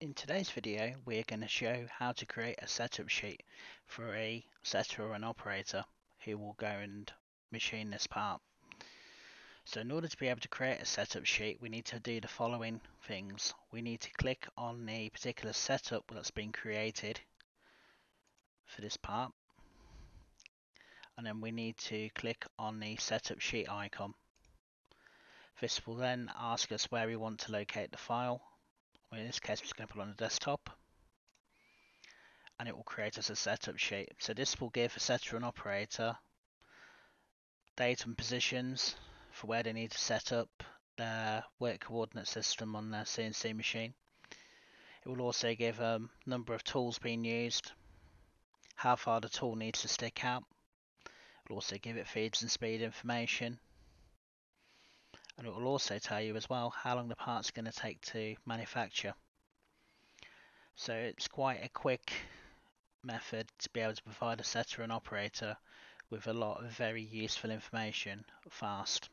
In today's video we're going to show how to create a setup sheet for a setter or an operator who will go and machine this part. So in order to be able to create a setup sheet we need to do the following things. We need to click on the particular setup that's been created for this part and then we need to click on the setup sheet icon. This will then ask us where we want to locate the file in this case, I'm just going to put on the desktop and it will create us a setup sheet. So this will give a setter and operator datum positions for where they need to set up their work coordinate system on their CNC machine. It will also give a um, number of tools being used, how far the tool needs to stick out. It will also give it feeds and speed information. And it will also tell you as well how long the part's going to take to manufacture. So it's quite a quick method to be able to provide a setter and operator with a lot of very useful information fast.